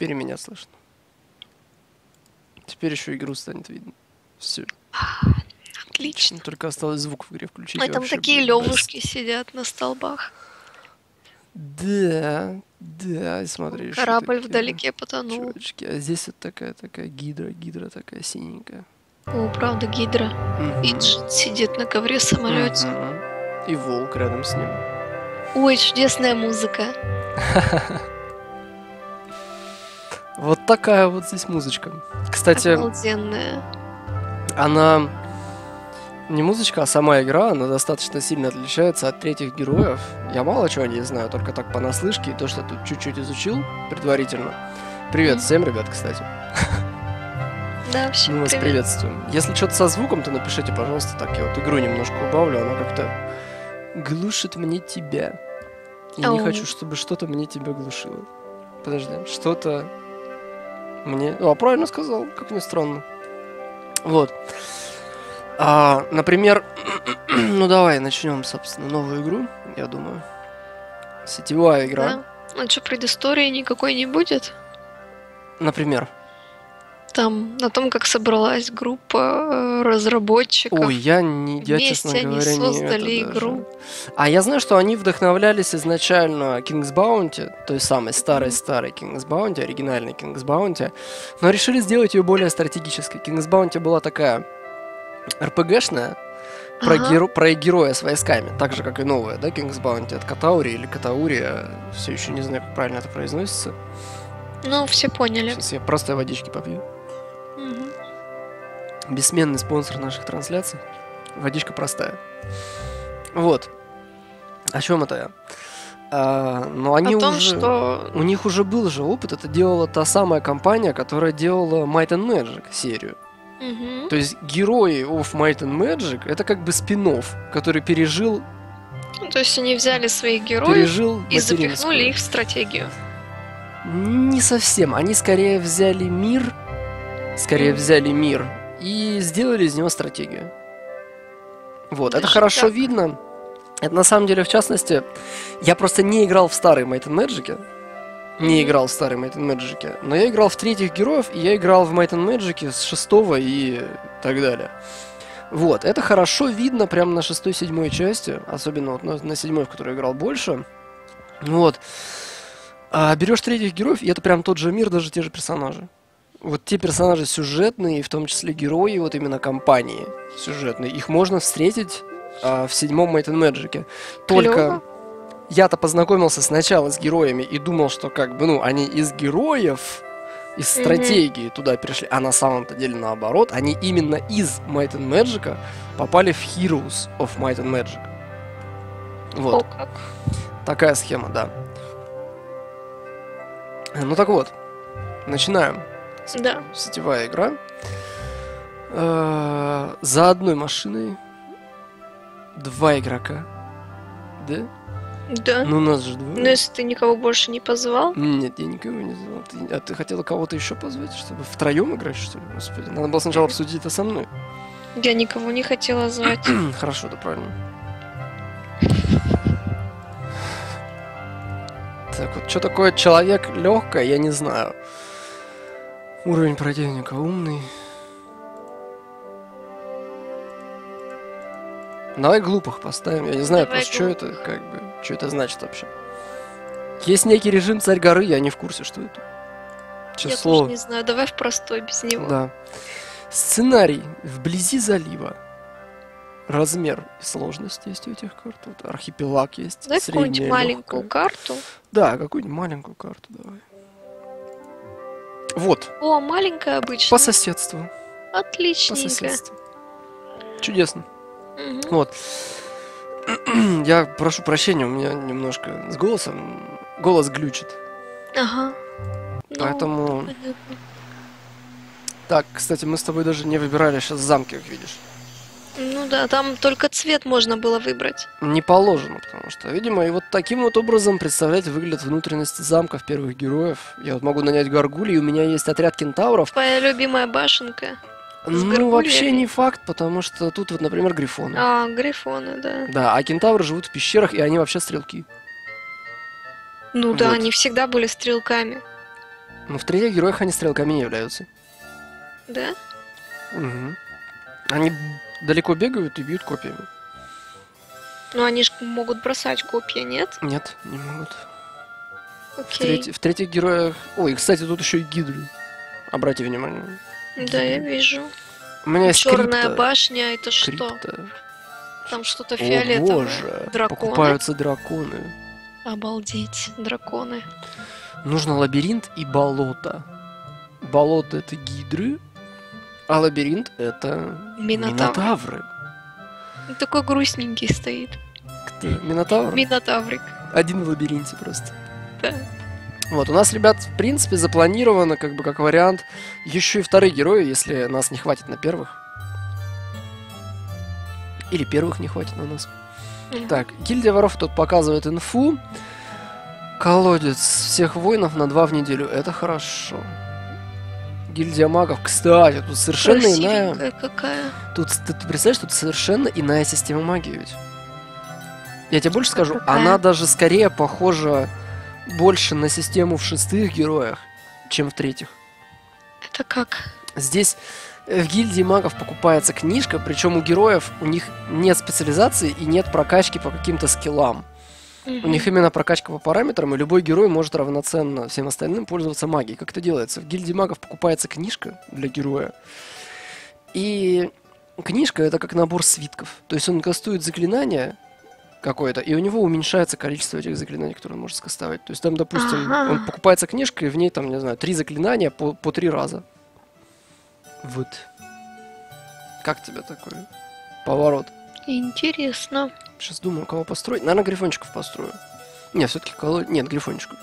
теперь и меня слышно. Теперь еще игру станет видно. Все. Отлично. Только осталось звук в игре включить. Ой, и там такие левушки сидят на столбах. Да, да, и смотри. Корабль такие вдалеке потонул. Чувачки, а здесь вот такая такая гидра, гидра такая синенькая. О, правда, Гидра. Мгм. И Джин сидит на ковре самолете. Мгм. И волк рядом с ним. Ой, чудесная музыка. Вот такая вот здесь музычка. Кстати, Обалденная. она не музычка, а сама игра, она достаточно сильно отличается от третьих героев. Я мало чего о ней знаю, только так понаслышке, и то, что тут чуть-чуть изучил предварительно. Привет Мгм. всем, ребят, кстати. Да, всем Мы вас привет. приветствуем. Если что-то со звуком, то напишите, пожалуйста, так я вот игру немножко убавлю, она как-то глушит мне тебя. И не Ау. хочу, чтобы что-то мне тебя глушило. Подожди, что-то мне... О, правильно сказал, как ни странно. Вот. А, например, ну давай начнем, собственно, новую игру, я думаю. Сетевая игра. Да. Ну что, предыстории никакой не будет? Например. Там, на том, как собралась группа э, разработчиков. Ой, я не, я, Вместе честно они говоря, не создали даже. игру. А я знаю, что они вдохновлялись изначально King's Bounty, той самой старой-старой King's Bounty, оригинальной King's Bounty, но решили сделать ее более стратегической. King's Bounty была такая РПГшная, про, Ага. геро- про героя с войсками, так же, как и новая, да, King's Bounty от Катаури или Катаури, все еще не знаю, как правильно это произносится. Ну, все поняли. Сейчас я просто водички попью. Бессменный спонсор наших трансляций. Водичка простая. Вот. О чем это я? А, но они О том, уже... что... У них уже был же опыт. Это делала та самая компания, которая делала Might and Magic серию. Мгм. То есть герои of Might and Magic это как бы спин который пережил, Ну, То есть они взяли своих героев пережил и запихнули их в стратегию. Не совсем. Они скорее взяли мир, скорее взяли мир и сделали из него стратегию. Вот, это хорошо так? видно. Это на самом деле, в частности, я просто не играл в старые Might and Magic. Не играл в старые Might and Magic. Но я играл в третьих героев, и я играл в Might and Magic с шестого и так далее. Вот, это хорошо видно прямо на шестой, седьмой части, особенно вот на, на седьмой, в которой я играл больше. Вот. А берешь третьих героев, и это прям тот же мир, даже те же персонажи. Вот те персонажи сюжетные, в том числе герои, вот именно компании сюжетные, их можно встретить а, в седьмом Might and Magic. Только Клёво. я-то познакомился сначала с героями и думал, что как бы, ну, они из героев, из Мгм. стратегии туда перешли, а на самом-то деле наоборот, они именно из Might and Magic попали в Heroes of Might and Magic. Вот. О, как. Такая схема, да. Ну так вот, начинаем. Да. Сетевая игра. Э, За одной машиной два игрока. Да? Да. Ну нас же Но двое. если ты никого больше не позвал, Нет, я никого не звал. Ты- а ты хотела кого-то еще позвать, чтобы втроем играть, что ли? Господи, надо было сначала обсудить это со мной. я никого не хотела звать. Хорошо, да правильно. Так вот, что такое человек легкое, я не знаю. Уровень противника умный. Давай глупых поставим. Я не знаю Давай просто, что это, как бы, что это значит вообще. Есть некий режим царь горы, я не в курсе, что это. Честное Я тоже не знаю. Давай в простой без него. Да. Сценарий вблизи залива. Размер и сложность есть у этих карт. Вот архипелаг есть. Дай средняя, какую-нибудь маленькую легкая. карту. Да, какую-нибудь маленькую карту давай. Вот, О, маленькая обычно. по соседству. По Отличненько. соседству. Чудесно. Мгм. Вот. Я прошу прощения, у меня немножко с голосом. Голос глючит. Ага. Ну, Поэтому. понятно. Так, кстати, мы с тобой даже не выбирали сейчас замки, как видишь. Ну да, там только цвет можно было выбрать. Не положено, потому что, видимо, и вот таким вот образом, представляете, выглядят внутренности замков первых героев. Я вот могу нанять горгулей, у меня есть отряд кентавров. Твоя любимая башенка. Ну, горгульями? вообще не факт, потому что тут вот, например, грифоны. А, грифоны, да. Да, а кентавры живут в пещерах, и они вообще стрелки. Ну да, Вот. они всегда были стрелками. Ну, в третьих героях они стрелками не являются. Да? Мгм. Они далеко бегают и бьют копьями. Ну они же могут бросать копья, нет? Нет, не могут. В, Окей. треть- в третьих героях... Ой, кстати, тут еще и гидры. Обратите внимание. Да, я вижу. У меня есть Черная крипта. башня, это что? Крипта. Там что-то О фиолетовое. боже, Драконы? покупаются драконы. Обалдеть, драконы. Нужно лабиринт и болото. Болото это гидры, а лабиринт это Минотавр. минотавры. Он такой грустненький стоит. Кто? Минотавр? Минотаврик. Один в лабиринте просто. Да. Вот, у нас, ребят, в принципе, запланировано, как бы, как вариант, еще и вторые герои, если нас не хватит на первых. Или первых не хватит на нас. Так, гильдия воров тут показывает инфу. Колодец всех воинов на два в неделю. Это хорошо. Гильдия магов, кстати, тут совершенно иная... Какая. Тут, ты, ты представляешь, тут совершенно иная система магии ведь. Я тебе больше скажу, какая? она даже скорее похожа больше на систему в шестых героях, чем в третьих. Это как? Здесь э, в гильдии магов покупается книжка, причем у героев у них нет специализации и нет прокачки по каким-то скиллам. У них именно прокачка по параметрам, и любой герой может равноценно всем остальным пользоваться магией. Как это делается? В гильдии магов покупается книжка для героя, и книжка это как набор свитков. То есть он кастует заклинание какое-то, и у него уменьшается количество этих заклинаний, которые он может скастовать. То есть там, допустим, Ага. он покупается книжка, и в ней там, не знаю, три заклинания по, по три раза. Вот. Как тебе такой поворот? Интересно. Сейчас думаю, кого построить. Наверное, грифончиков построю. Не, все-таки коло... Нет, грифончиков.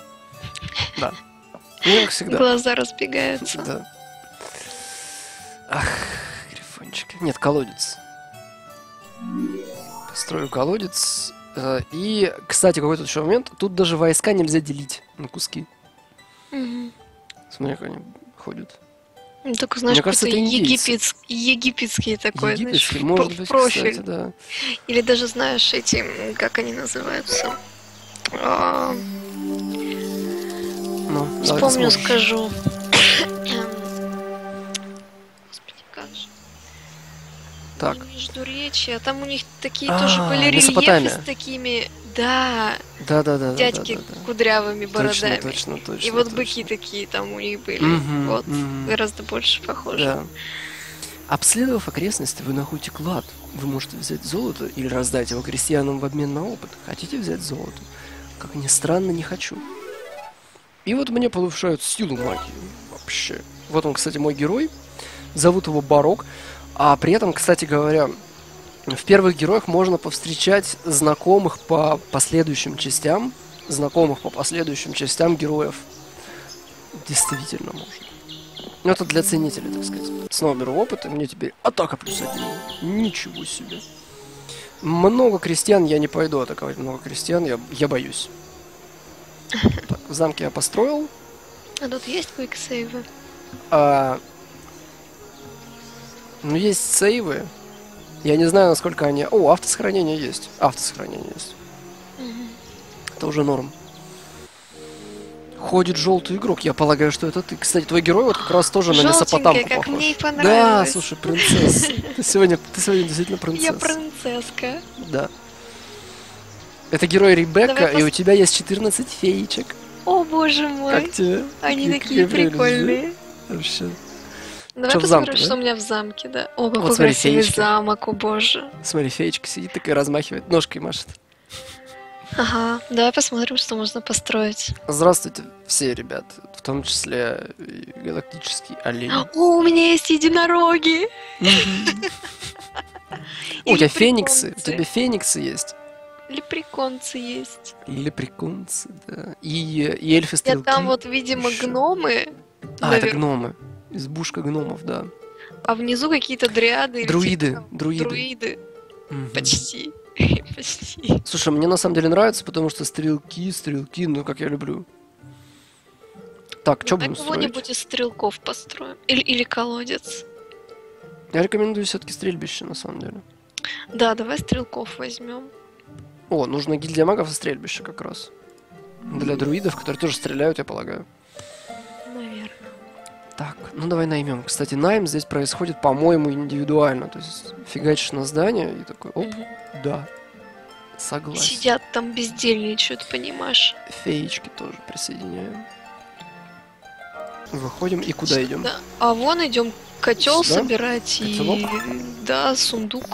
Да. Ну, как всегда. Глаза разбегаются. Да. Ах, грифончики. Нет, колодец. Построю колодец. Э, И, кстати, какой тут еще момент. Тут даже войска нельзя делить на куски. Мгм. Смотри, как они ходят. Ну, Только, знаешь, Мне кажется, это египетс- египетский такой, Египетский, знаешь, может быть, профиль. кстати, да. Или даже, знаешь, эти, как они называются? А, Ну, Вспомню, скажу. Господи, как же. Так, Междуречие, а там у них такие А, тоже были рельефы с такими, да, да-да-да. дядьки да-да-да. кудрявыми бородами. Точно, точно, точно. И вот точно. быки такие там у них были. Мгм, вот, мгм. гораздо больше похоже. Да. Обследовав окрестности, вы находите клад. Вы можете взять золото или раздать его крестьянам в обмен на опыт. Хотите взять золото? Как ни странно, не хочу. И вот мне повышают силу магии. Вообще. Вот он, кстати, мой герой. Зовут его Барок. А при этом, кстати говоря, в первых героях можно повстречать знакомых по последующим частям. Знакомых по последующим частям героев. Действительно можно. Ну, это для ценителей, так сказать. Снова беру опыт, и мне теперь атака плюс один. Ничего себе. Много крестьян я не пойду атаковать. Много крестьян я, я боюсь. Так, в замке я построил. А тут есть квиксейвы? А, ну, есть сейвы. Я не знаю, насколько они... О, автосохранение есть. Автосохранение есть. Это уже норм. Ходит желтый игрок. Я полагаю, что это ты. Кстати, твой герой вот как раз тоже на Месопотамку как похож. мне и Да, понравилось. слушай, принцесса. Ты сегодня, ты сегодня действительно принцесса. Я принцесска. Да. Это герой Ребекка, Давай и пос- у тебя есть 14 феечек. О, боже мой. Как тебе? Они Какие- такие прелести. прикольные. Вообще. Давай в посмотрим, замке, что да? у меня в замке, да. О, какой Вот смотри, красивый феечки. замок, о боже. Смотри, феечка сидит такая, размахивает, ножкой машет. Ага, давай посмотрим, что можно построить. Здравствуйте все, ребят. В том числе галактический олень. О, у меня есть единороги! У тебя фениксы. У тебя фениксы есть. Лепреконцы есть. Лепреконцы, да. И, и эльфы Я стрелки. там вот, видимо, гномы, А, это гномы. Избушка гномов, да. а внизу какие-то дриады. Друиды, типа там друиды. Друиды. Мгм. Почти. Почти. Слушай, мне на самом деле нравится, потому что стрелки, стрелки, ну как я люблю. Так, что Давай будем строить? кого-нибудь из стрелков построим. Или, или колодец. Я рекомендую все-таки стрельбище, на самом деле. Да, давай стрелков возьмем. О, нужно гильдия магов и стрельбище как раз. Для друидов, которые тоже стреляют, я полагаю. Так, ну давай наймем. Кстати, найм здесь происходит, по-моему, индивидуально. То есть фигачишь на здание и такой, оп, Мгм. да. И Согласен. Сидят там бездельничают, понимаешь? Феечки тоже присоединяем. Выходим и куда идем? Да. А вон идем котел Сюда? собирать и Котелок? да, сундук,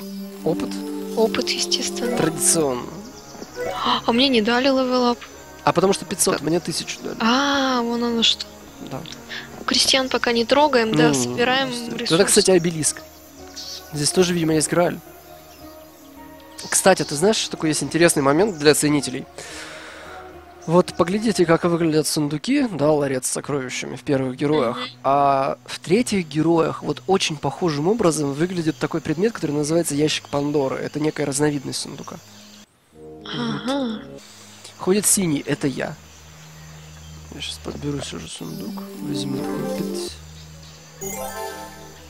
Опыт опыт, естественно. традиционно. А мне не дали level up. А потому что 500, мне 1000 дали. А, вон оно что. Да. У крестьян пока не трогаем, да, Ну, собираем естественно. ресурсы. Это, кстати, обелиск. Здесь тоже, видимо, есть Грааль. Кстати, ты знаешь, такой есть интересный момент для ценителей? Вот поглядите, как выглядят сундуки, да, ларец с сокровищами в первых героях. А в третьих героях вот очень похожим образом выглядит такой предмет, который называется ящик Пандоры. Это некая разновидность сундука. Ага. Ходит синий, это я. Я сейчас подберу все же сундук, возьму опыт.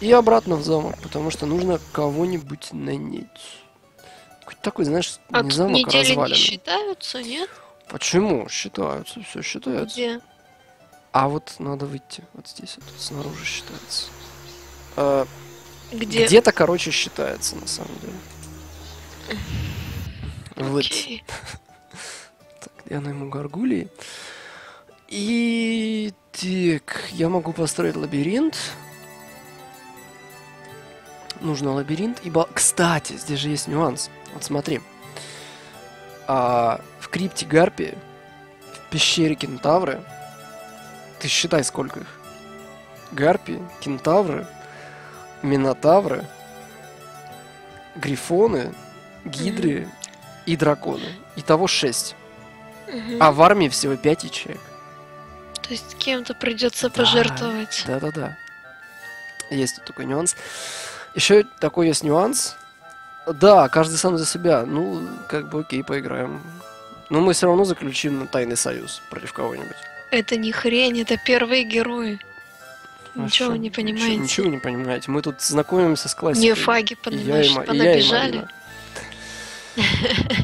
И обратно в замок, потому что нужно кого-нибудь нанять. Какой-то такой, знаешь, А не замок, а недели не развалины. считаются, нет? Почему? Считаются, все считаются. Где? А вот надо выйти. Вот здесь вот снаружи считается. А, Где? Где-то, короче, считается, на самом деле. Вот. Так, я найму гаргулии. И так, я могу построить лабиринт. Нужно лабиринт. Ибо, кстати, здесь же есть нюанс. Вот смотри. А, в крипте Гарпии, в пещере Кентавры, ты считай, сколько их. Гарпии, Кентавры, Минотавры, Грифоны, Гидры и драконы. Итого шесть. Мгм. А в армии всего 5 ячеек. То есть кем-то придется Да. пожертвовать. Да-да-да. Есть тут такой нюанс. Еще такой есть нюанс. Да, каждый сам за себя. Ну, как бы окей, поиграем. Но мы все равно заключим тайный союз против кого-нибудь. Это не хрень, это первые герои. А Ничего что? не Ничего- понимаете. Ничего, не понимаете. Мы тут знакомимся с классикой. Не фаги, И я, и понимаешь, Ма- и я, и понабежали. Марина.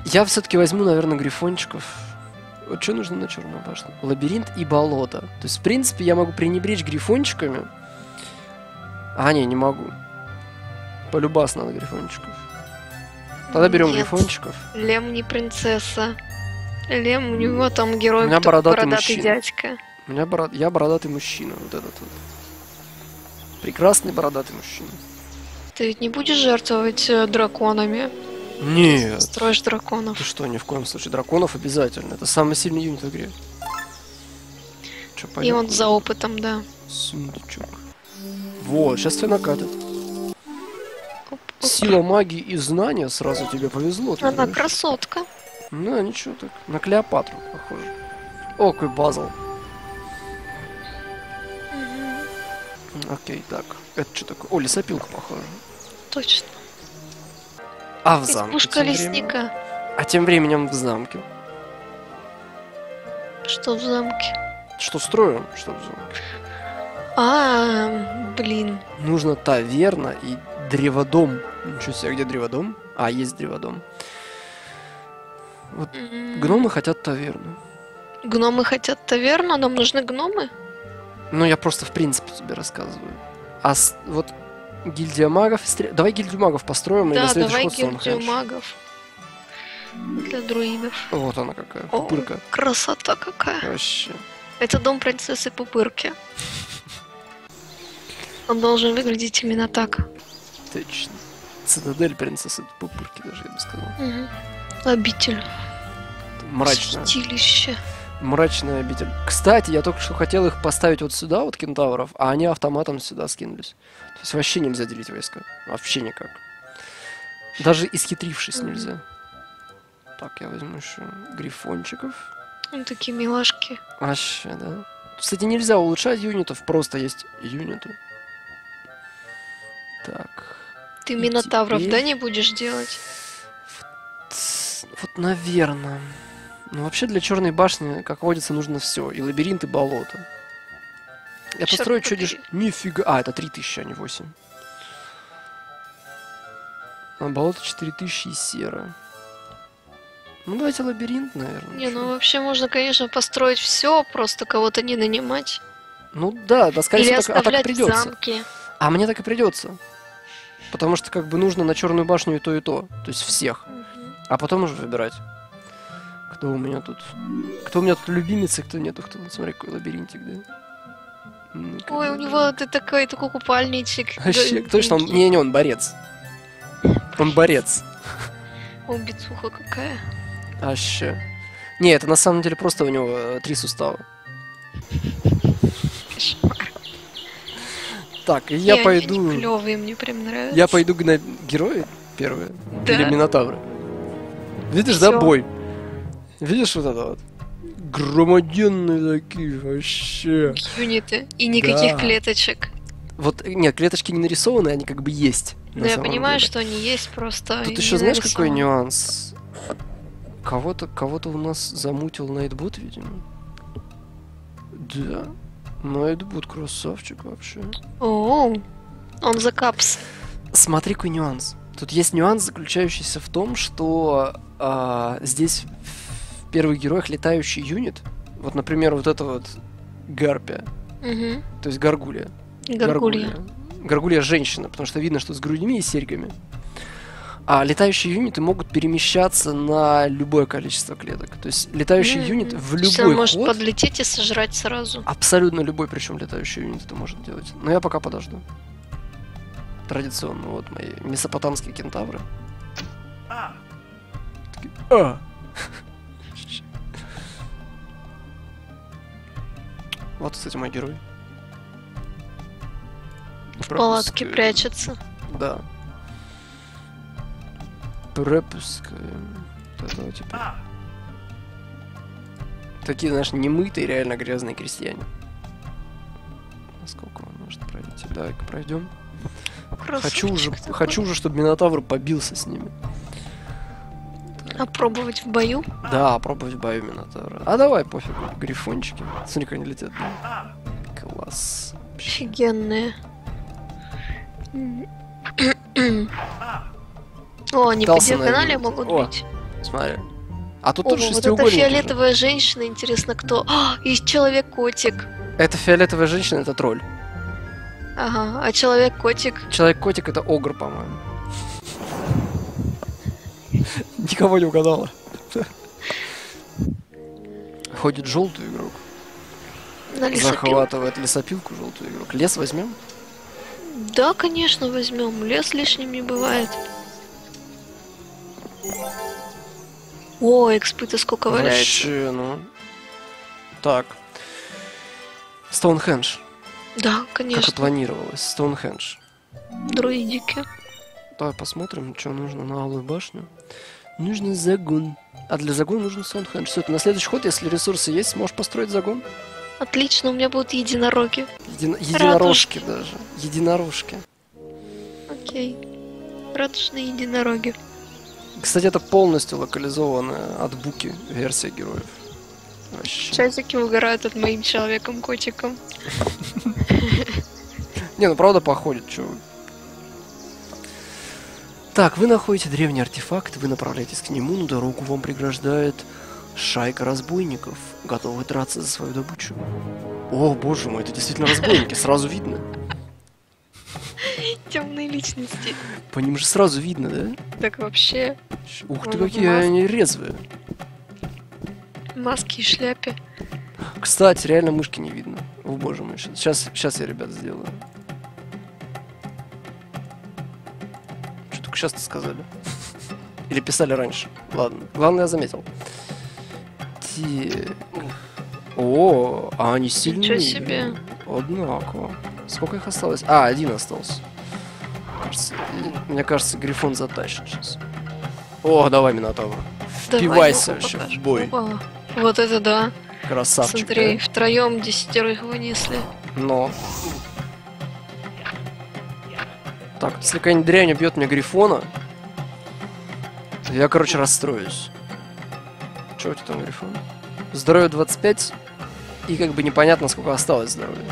Я все-таки возьму, наверное, грифончиков. Вот что нужно на черную башню? Лабиринт и болото. То есть, в принципе, я могу пренебречь грифончиками. А, не, не могу. Полюбас надо грифончиков. Тогда берем Нет. грифончиков. Лем не принцесса. Лем, у него там герой У меня бородатый бородатый мужчина. дядька. У меня бород... Я бородатый мужчина. Вот этот вот. Прекрасный бородатый мужчина. Ты ведь не будешь жертвовать э, драконами? Нет. Строишь драконов. Ты что, ни в коем случае. Драконов обязательно. Это самый сильный юнит в игре. Чё, И он за опытом, да. Сундучок. Вот, сейчас тебя оп. Сила магии и знания сразу тебе повезло. Она знаешь. красотка. Ну, ничего так. На Клеопатру похоже. О, какой базл. Мгм, Окей, так. Это что такое? О, лесопилка похоже. Точно. А в замке временем? лесника. А тем временем в замке. Что в замке? Что строим? Что в замке? А, блин. Нужно таверна и древодом. Ничего себе, где древодом? А, есть древодом. Вот гномы хотят таверну. Гномы хотят таверну, нам нужны гномы? Ну, я просто в принципе тебе рассказываю. А с- вот гильдия магов... Давай гильдию магов построим и на да, давай ход гильдию магов. Для друидов. Вот она какая, О, пупырка. красота какая. Вообще. Это дом принцессы Пупырки. Он должен выглядеть именно так. Точно. Цитадель принцессы пупырки даже, я бы сказал. Мгм. Обитель. Мрачная. Святилище. Мрачная обитель. Кстати, я только что хотел их поставить вот сюда, вот кентавров, а они автоматом сюда скинулись. То есть вообще нельзя делить войска. Вообще никак. Даже исхитрившись нельзя. Так, я возьму еще грифончиков. Ну, такие милашки. Вообще, да. Кстати, нельзя улучшать юнитов, просто есть юниты. Так. Ты минотавров, теперь- да, не будешь делать? Тс, Вот, наверное. Ну, вообще для черной башни, как водится, нужно все. И лабиринт, и болото. Я Чёрт построю что деш... Нифига. А, это 3000, а не 8. А болото 4000 и сера. Ну, давайте лабиринт, наверное. Не, ну вообще можно, конечно, построить все, просто кого-то не нанимать. Ну да, да, скорее Или всего, так, а так придется. замке. А мне так и придется. Потому что как бы нужно на черную башню и то, и то. То есть всех. Мгм. А потом уже выбирать. Кто у меня тут? Кто у меня тут любимец, и кто нету? Кто? Смотри, какой лабиринтик, да? Ой, у него ты такой, такой купальничек. Вообще, Да, точно, он, не, не, он борец. Он борец. О, бицуха какая. Вообще. Не, это на самом деле просто у него э, три сустава. Так, и я Не, пойду... Они клевые, мне прям нравятся. Я пойду гнать герои первые. Да. Или Минотавры. Видишь, да, Всё. бой? Видишь вот это вот? Громаденные такие вообще. Юниты. И никаких Да. клеточек. Вот, нет, клеточки не нарисованы, они как бы есть. Но я понимаю, деле. что они есть просто. Тут еще знаешь, какой нюанс? Кого-то, кого-то у нас замутил Найтбот, видимо. Да. Найтбот красавчик вообще. О, он за капс. Смотри, какой нюанс. Тут есть нюанс, заключающийся в том, что а, здесь первых героях летающий юнит. Вот, например, вот это вот Гарпия, Угу. то есть Гаргулия. Гаргулья. Гаргулья женщина, потому что видно, что с грудьми и серьгами. А летающие юниты могут перемещаться на любое количество клеток. То есть летающий М, юнит в любой может ход, подлететь и сожрать сразу. абсолютно любой, причем летающий юнит это может делать. Но я пока подожду. Традиционно, вот мои месопотамские кентавры. Такие, «А!» Вот, кстати, мой герой. В палатке Пропускаем. прячется. Да. Пропускаем. Вот Это вот теперь. Такие, знаешь, немытые, реально грязные крестьяне. Насколько он может пройти? Давай-ка пройдем. Хочу уже, хочу уже, чтобы Минотавр побился с ними. Опробовать в бою. Да, пробовать в бою Минотавра. А давай, пофиг, грифончики. Смотри, как они летят. Класс. Офигенные. О, они по Пытался диагонали могут О, бить. Смотри. А тут О, тоже вот же. фиолетовая женщина, интересно, кто? А, и человек-котик. Это фиолетовая женщина, это тролль. Ага, а человек-котик? Человек-котик это огр, по-моему. Никого не угадала. Ходит желтый игрок. На? Захватывает лесопилку желтый игрок. Лес возьмем? Да, конечно, возьмем. Лес лишним не бывает. О, экспыта сколько валяется. Вообще, ну. Так. Стоунхендж. Да, Как и конечно. планировалось. Стоунхендж. Друидики. Давай посмотрим, что нужно на Алую башню. Нужно загон. А для загона нужен Стоунхендж. Все, ты на следующий ход, если ресурсы есть, сможешь построить загон. Отлично, у меня будут единороги. Едино- единорожки даже. Единорожки. Окей. Радужные единороги. Кстати, это полностью локализованная от буки версия героев. Вообще. Часики угорают от моим человеком-котиком. Не, ну правда походит, вы. Так, вы находите древний артефакт, вы направляетесь к нему, но дорогу вам преграждает шайка разбойников, готовых драться за свою добычу. О, боже мой, это действительно разбойники, сразу видно. Темные личности. По ним же сразу видно, да? Так вообще, Ух ты, какие маски. они резвые. маски и шляпе. Кстати, реально мышки не видно. О, боже мой, сейчас, сейчас я, ребят, сделаю. Сейчас-то сказали? Или писали раньше? Ладно, главное, я заметил. Так. О, а они сильные. себе. Однако. Сколько их осталось? А, один остался. Кажется, мне кажется, Грифон затащит сейчас. О, давай, Минотавр. Впивайся вообще в покажем. бой. Опа. Вот это да. Красавчик. Смотри, да? втроем десятерых вынесли. Но. Так, если какая-нибудь дрянь убьет мне Грифона, я, короче, расстроюсь. Че у тебя там, Грифон? Здоровье 25, и как бы непонятно, сколько осталось здоровья.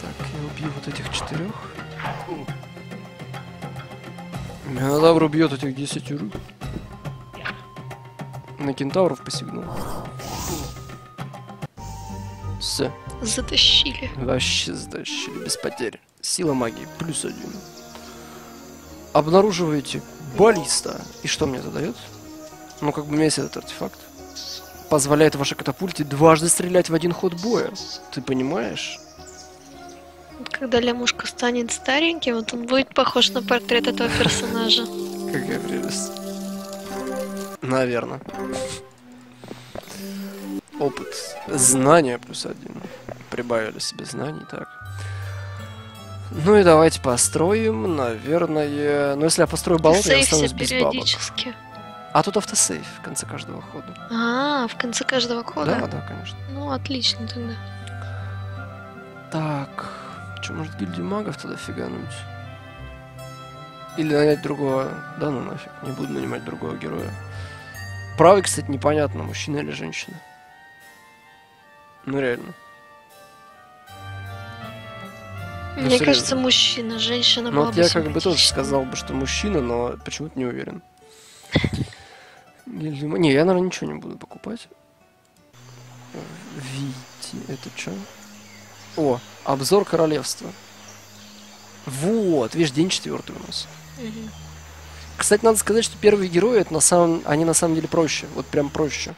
Так, я убью вот этих четырех. Минотавр убьет этих десятерых. На кентавров посигнул. Все, Затащили. вообще затащили, без потерь. Сила магии, плюс один. Обнаруживаете баллиста. И что мне это дает? Ну, как бы у меня есть этот артефакт. Позволяет вашей катапульте дважды стрелять в один ход боя. Ты понимаешь? Когда лямушка станет стареньким, вот он будет похож на портрет этого персонажа. Какая прелесть. Наверное. Опыт. Знания плюс один. Прибавили себе знаний, так. Ну и давайте построим, наверное... Ну, если я построю болото, я останусь без бабок. А тут автосейв в конце каждого хода. А, в конце каждого Да, хода? да, конечно. Ну, отлично тогда. Так, что, может, гильдию магов тогда фигануть? Или нанять другого... Да ну нафиг, не буду нанимать другого героя. Правый, кстати, непонятно, мужчина или женщина. Ну реально. Ну, Мне серьезно. кажется, мужчина, женщина Ну вот бы я как бы тоже сказал бы, что мужчина, но почему-то не уверен. Не, я, наверное, ничего не буду покупать. Вити, это что? О, обзор королевства. Вот, видишь, день четвертый у нас. Мгм. Кстати, надо сказать, что первые герои, это на самом, они на самом деле проще. Вот прям проще.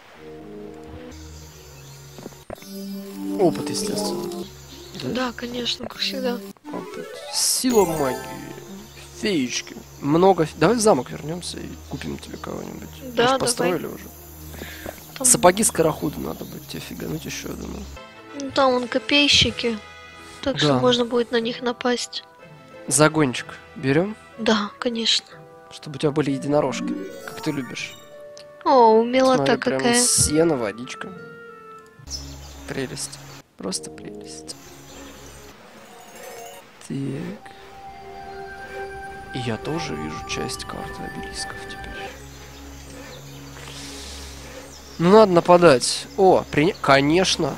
Опыт, естественно. Да, конечно, как всегда. Опыт. Сила магии. Феечки. Много. Давай в замок вернемся и купим тебе кого-нибудь. Да, давай. построили уже. Там, Сапоги скорохода надо будет тебе фигануть еще, я думаю. ну, там вон копейщики. Так что Да. можно будет на них напасть. Загончик берем, Да, конечно. чтобы у тебя были единорожки, как ты любишь. О, прям какая. сено, водичка. Прелесть. Просто прелесть. Так. И я тоже вижу часть карты обелисков теперь. Ну, надо нападать. О, при... конечно.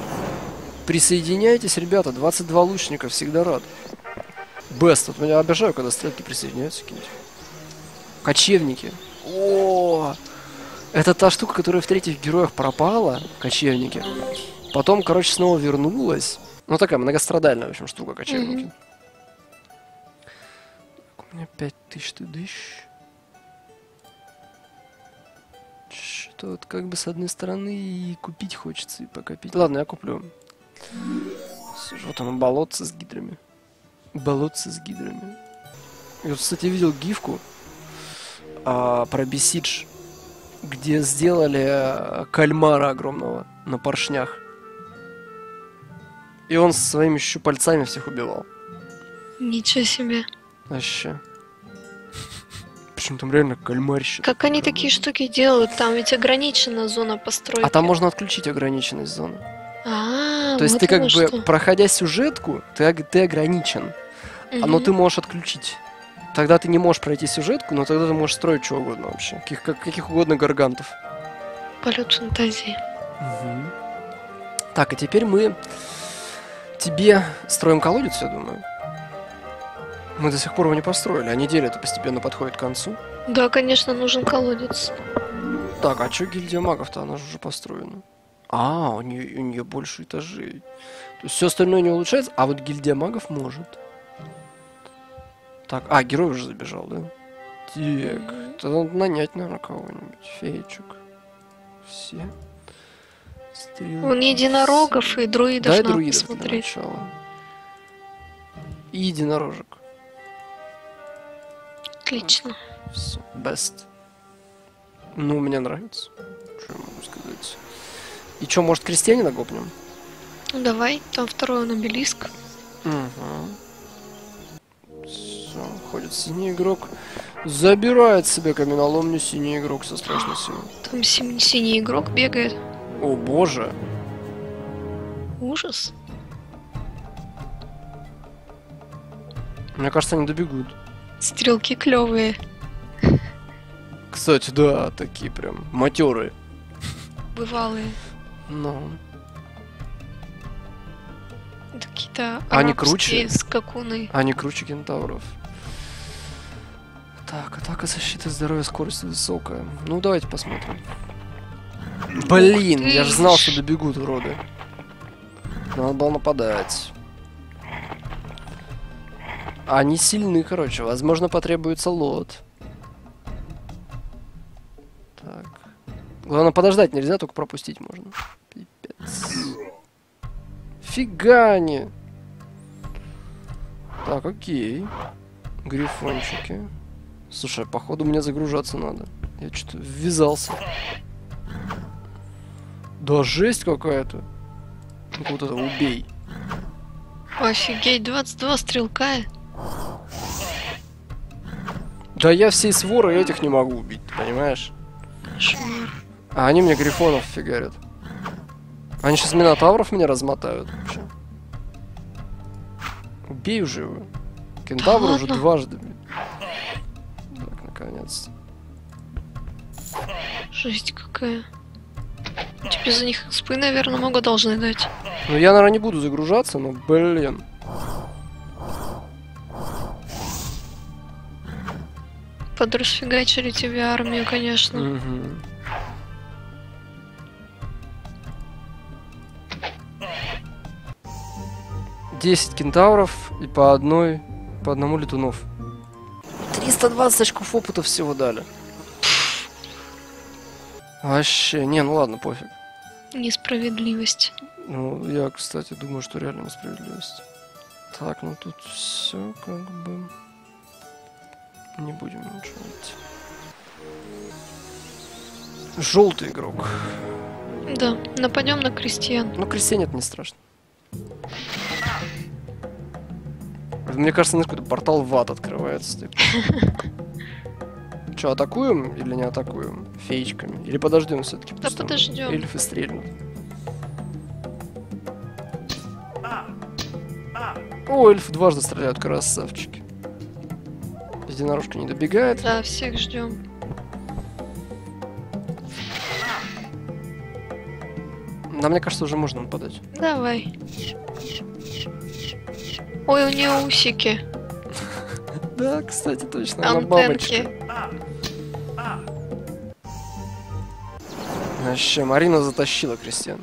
Присоединяйтесь, ребята. 22 лучника, всегда рад. Бест. Вот я обожаю, когда стрелки присоединяются какие-нибудь. Кочевники. О, это та штука, которая в третьих героях пропала, кочевники. Потом, короче, снова вернулась. Ну, такая многострадальная, в общем, штука, кочевники. Мгм. Так, У меня 5000 тыдыщ. Что-то вот как бы с одной стороны и купить хочется, и покопить. Ладно, я куплю. Вот оно, болотце с гидрами. Болотце с гидрами. Я вот, кстати, видел гифку а, про Бесидж, где сделали а, кальмара огромного на поршнях. И он со своими щупальцами всех убивал. Ничего себе. Вообще. Причем там реально кальмарище. Как они такие штуки делают? Там ведь ограничена зона постройки. А там можно отключить ограниченность зоны. А, То есть ты как бы, проходя сюжетку, ты, ты ограничен. А, Но ты можешь отключить. Тогда ты не можешь пройти сюжетку, но тогда ты можешь строить что угодно вообще. Каких, как- каких угодно гаргантов. Полет фантазии. Мгм. Так, и теперь мы тебе строим колодец, я думаю. Мы до сих пор его не построили, а неделя это постепенно подходит к концу. Да, конечно, нужен колодец. Так, а что гильдия магов-то? Она же уже построена. А, у нее, у нее больше этажей. То есть все остальное не улучшается, а вот гильдия магов может. Так, а, герой уже забежал, да? Так, тогда надо нанять, наверное, кого-нибудь. Феечек. Все. Стрелки. Вон единорогов и друидов Дай надо друидов для посмотреть. начала. И единорожек. Отлично. Best. Ну, мне нравится. Что я могу сказать? И что, может, крестьянина гопнем? Ну давай, там второй он обелиск. Угу. Все, ходит синий игрок. Забирает себе каменоломню синий игрок со страшной силой. Там син- синий игрок бегает. О боже. Ужас. Мне кажется, они добегут. Стрелки клевые. Кстати, да, такие прям матерые. Бывалые. Ну. Какие-то Они арабские круче? скакуны. Они круче кентавров. Так, атака, защита, здоровье, скорость высокая. Ну, давайте посмотрим. Блин, я же знал, что добегут уроды. Надо было нападать. Они сильны, короче. Возможно, потребуется лот. Так. Главное, подождать нельзя, только пропустить можно. Пипец. Фига не. Так, окей. Грифончики. Слушай, походу мне загружаться надо. Я что-то ввязался. Да жесть какая-то. Ну вот это убей. Офигеть, 22 стрелка. Да я всей своры этих не могу убить, ты понимаешь? Кошмар. А они мне грифонов фигарят. Они сейчас минотавров меня размотают вообще. Убей уже его. Кентавр Да уже ладно? дважды. Так, наконец. Жесть какая. Тебе за них спы, наверное, много должны дать. Ну я, наверное, не буду загружаться, но, блин. Подрасфигачили тебе армию, конечно. Мгм. Десять кентавров и по одной, по одному летунов. 320 очков опыта всего дали. Вообще, не, ну ладно, пофиг. Несправедливость. Ну, я, кстати, думаю, что реально несправедливость. Так, ну тут все как бы... Не будем ничего идти. Желтый игрок. Да, нападем на крестьян. Ну, крестьян это не страшно. Мне кажется, знаешь, какой-то портал в ад открывается. типа. Че, атакуем или не атакуем? Феечками? Или подождем все-таки? Да подождем. Эльфы стрельнут. О, эльфы дважды стреляют, красавчики. Единорожка не добегает. Да, всех ждем. Да, мне кажется, уже можно нападать. Давай. Ой, у нее усики. Да, кстати, точно. Она бабочка. Вообще, Марина затащила крестьян.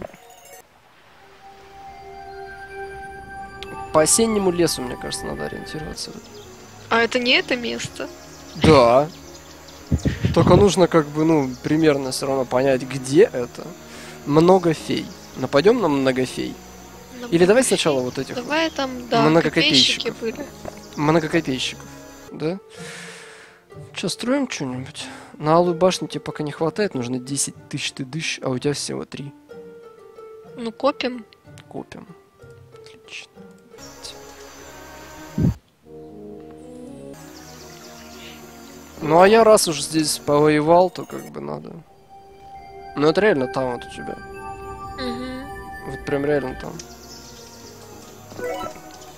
По осеннему лесу, мне кажется, надо ориентироваться. А это не это место? Да. Только нужно как бы, ну, примерно все равно понять, где это. Много фей. Нападем на много фей. Или давай сначала вот этих Давай там, да, Многокопейщиков. были. многокопейщиков. Да? Че, строим что-нибудь? На Алую башню тебе пока не хватает, нужно 10 тысяч ты дыщ, а у тебя всего 3. Ну, копим. Копим. Отлично. Ну а я раз уж здесь повоевал, то как бы надо. Ну это реально там вот у тебя. Мгм. Вот прям реально там.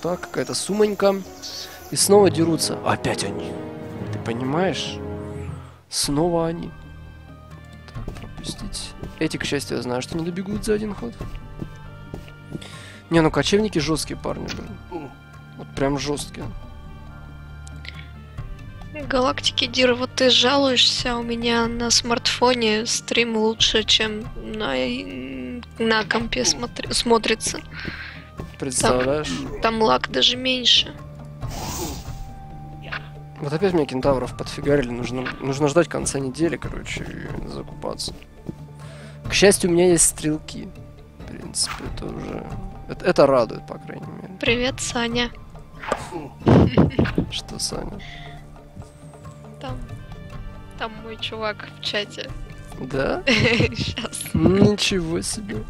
Так, какая-то сумонька. И снова дерутся. Опять они. Ты понимаешь? Снова они. Так, пропустить. Эти, к счастью, я знаю, что не добегут за один ход. Не, ну кочевники жесткие парни были. Вот прям жесткие. Galactic Deer, вот ты жалуешься, у меня на смартфоне стрим лучше, чем на, на компе смотри- смотрится. Представляешь? Там лаг даже меньше. Вот опять мне кентавров подфигачили. Нужно, нужно ждать конца недели, короче, и закупаться. К счастью, у меня есть стрелки. В принципе, это уже... Это, это радует, по крайней мере. Привет, Саня. Что, Саня? Там, мой чувак в чате. Да? Сейчас. Ничего себе.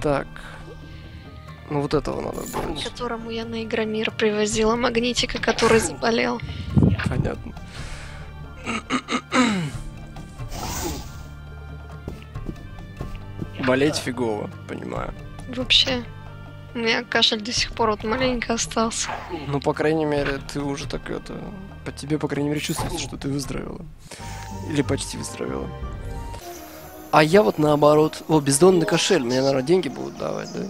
Так. Ну вот этого надо будет. Которому я на Игромир привозила магнитика, который заболел. Понятно. Болеть фигово, понимаю. Вообще, у меня кашель до сих пор вот маленько остался. Ну, по крайней мере, ты уже так это... По тебе, по крайней мере, чувствуется, что ты выздоровела. Или почти выздоровела. А я вот наоборот... О, бездонный кошель. Мне, наверное, деньги будут давать, да?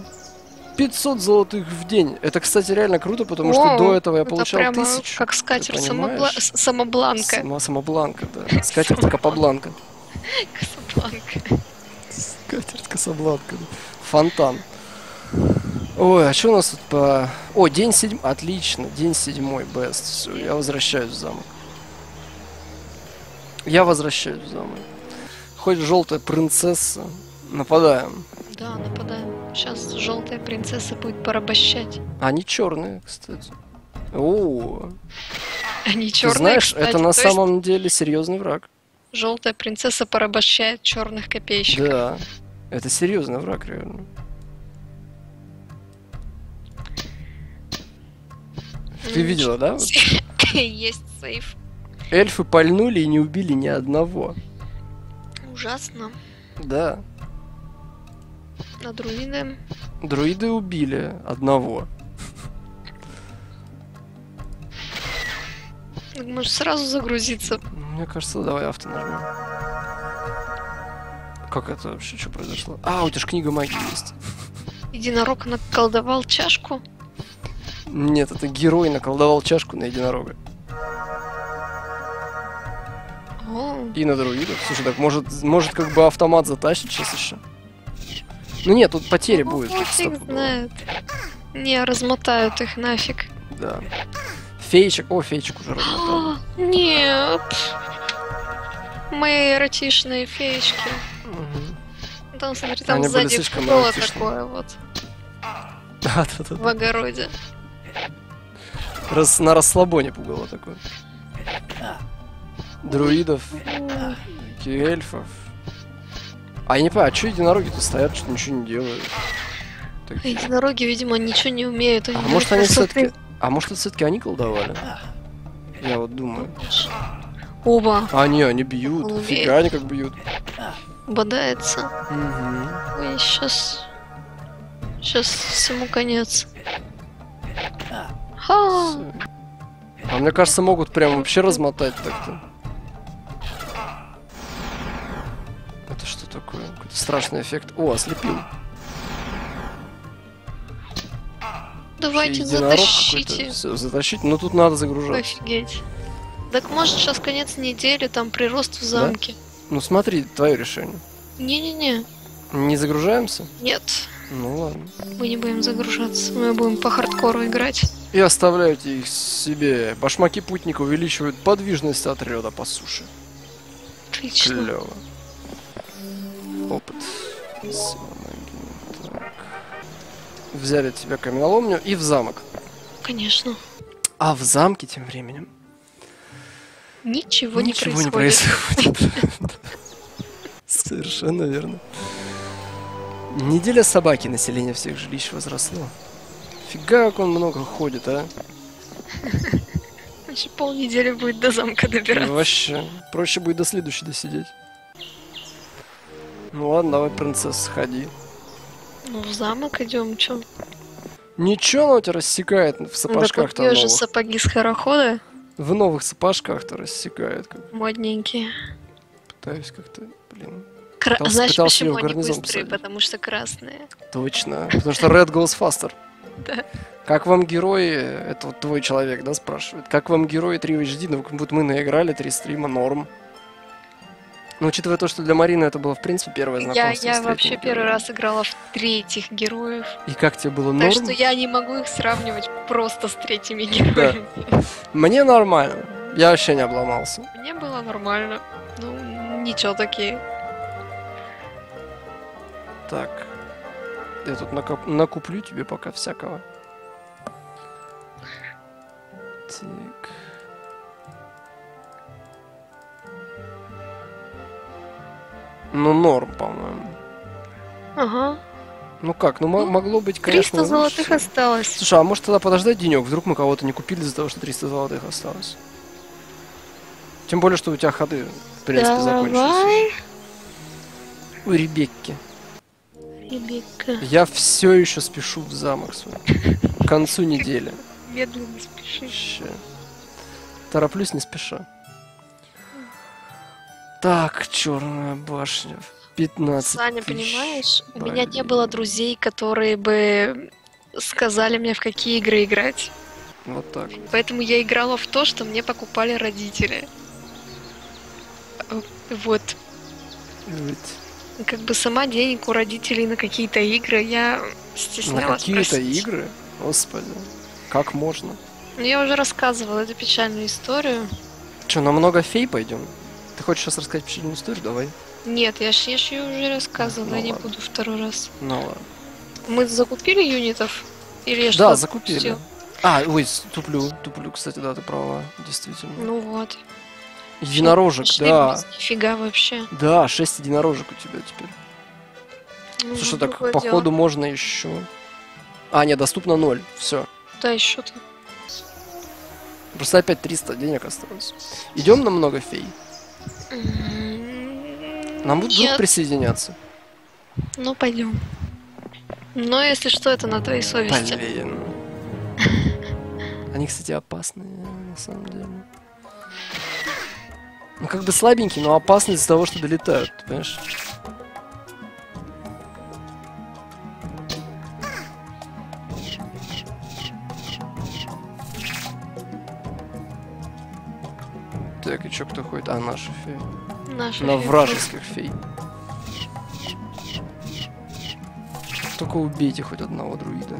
500 золотых в день. Это, кстати, реально круто, потому что О, до этого я это получал прямо тысячу. как скатерть самобла... самобланка. Сама, самобланка, да. Скатерть Капабланка. Касабланка. Скатерть Касабланка. Фонтан. Ой, а что у нас тут по... О, день седьмой. Отлично, день седьмой, best. Все, я возвращаюсь в замок. Я возвращаюсь в замок. Хоть желтая принцесса. Нападаем. Да, нападаем. Сейчас желтая принцесса будет порабощать. Они черные, кстати. О, Они ты черные. знаешь, это на есть самом деле серьезный враг. Желтая принцесса порабощает черных копейщиков. Да. Это серьезный враг, реально. Ты видела, да? Есть сейф. Эльфы пальнули и не убили ни одного. Ужасно. Да. На друиды. Друиды убили одного. Может сразу загрузиться. Мне кажется, давай авто нажмем. Как это вообще, что произошло? А, у тебя же книга магии есть. Единорог наколдовал чашку. Нет, это герой наколдовал чашку на единорога. И на друидов. Слушай, так может, может как бы автомат затащит сейчас еще? Ну нет, тут потери ну, будет. ну, фиг стопудово. знает. Не, размотают их нафиг. Да. Феечек. О, феечек уже размотал. А, Нет. Мои эротичные феечки. Мгм. Там, смотри, там Они сзади эротичные. такое вот Да, да, да. в огороде. Раз, на расслабоне пугало такое. Друидов, эльфов. А я не понимаю, а что единороги тут стоят, что ничего не делают? а Такие. Единороги, видимо, ничего не умеют. А Они может для они все-таки. А может это все-таки они колдовали? Я вот думаю. Оба А не, они бьют. Он Фига они как бьют. бодается. Мгм. Ой, сейчас... Сейчас всему конец. Ха! А мне кажется, могут прям вообще размотать так-то. Это что такое? Какой-то страшный эффект. О, ослепил. Давайте затащите. Все, затащить. Но тут надо загружаться. Офигеть. Так может сейчас конец недели, там прирост в замке. Ну смотри, твое решение. Не-не-не, Не загружаемся? нет. Ну ладно. Мы не будем загружаться, мы будем по хардкору играть. И оставляйте их себе. Башмаки путника увеличивают подвижность отряда по суше. Отлично. Клево. Опыт. Так. Взяли тебя каменоломню и в замок. Конечно. А в замке тем временем Ничего, ничего не не происходит. происходит. Совершенно верно. Неделя собаки население всех жилищ возросло. Фига, как он много ходит, а? Еще полнедели будет до замка добираться. Вообще. Проще будет до следующей досидеть. Ну ладно, давай, принцесса, ходи. Ну, в замок идем, чё? Ничего она у тебя рассекает в Ну, так сапожках-то купил же новых. сапоги с хорохода, В новых сапожках-то рассекает. Как модненькие. пытаюсь как-то, блин. Кра- Пытался- Знаешь, пытался почему они гарнизон быстрые? посадить. Потому что красные. Точно. Потому что Red goes faster. Да. Как вам герои, это вот твой человек, да, спрашивает, как вам герои 3 в HD? Ну, вот мы наиграли, 3 стрима, норм. Но учитывая то, что для Марины это было, в принципе, первое Я, знакомство я третьими вообще первый героями. раз играла в третьих героев. И как тебе было Так норм? что я не могу их сравнивать просто с третьими героями. Мне нормально. Я вообще не обломался. Мне было нормально. Ну, ничего такие. Так. Я тут накоп- накуплю тебе пока всякого. Так. Ну, норм, по-моему. Ага. Ну как, ну Ну, могло быть, конечно, 300 золотых лучше. осталось. Слушай, а может тогда подождать денек? Вдруг мы кого-то не купили из-за того, что 300 золотых осталось? Тем более, что у тебя ходы, в принципе, закончились. Давай, У Ребекки. Я все еще спешу в замок свой. К концу недели. Медленно спеши. Ща. Тороплюсь не спеша. Так, черная башня. 15 Саня, тысяч. понимаешь, у меня не было друзей, которые бы сказали мне, в какие игры играть. Вот так. Поэтому я играла в то, что мне покупали родители. Э, Вот. Вот. Как бы сама денег у родителей на какие-то игры. Я На стеснялась какие-то просить. игры? Господи. Как можно? Ну, я уже рассказывала эту печальную историю. Че, на много фей пойдем? Ты хочешь сейчас рассказать печальную историю? Давай. Нет, я ж, я ж ее уже рассказывала, Ну я не ладно. буду второй раз. Ну ладно. Мы закупили юнитов? Или я Да, закупили. пропустила? А, ой, туплю, туплю, кстати, да, ты права, действительно. Ну вот. Единорожек, Пошли да. Нифига вообще. Да, 6 единорожек у тебя теперь. Ну, Слушай, так, походу, дело. можно еще. А, нет, доступно 0. Все. Да, еще то Просто опять 300 денег осталось. Идем на много фей. Нам будут вдруг присоединяться. Ну, пойдем. Но если что, это на твоей совести. Блин. Они, кстати, опасные, на самом деле. Ну, как бы слабенькие, но опасные из-за того, что долетают, понимаешь? Так, и чё, кто ходит? А, наши феи. Наша На фигура. вражеских фей. Только убейте хоть одного друида.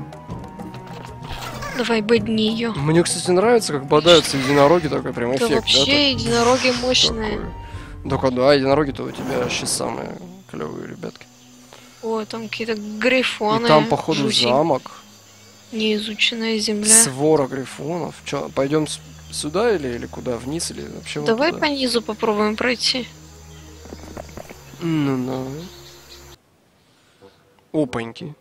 Давай бодни ее. Мне, кстати, нравится, как бодаются единороги, такой прям Да эффект. да, вообще единороги так- мощные. Только да, единороги-то у тебя вообще самые клевые ребятки. Ой, там какие-то грифоны. И там, походу, жути. замок, Неизученная земля. свора грифонов. Че, пойдем сюда или, или куда? Вниз или вообще вот Давай туда? по низу попробуем пройти. Ну, ну. Опаньки.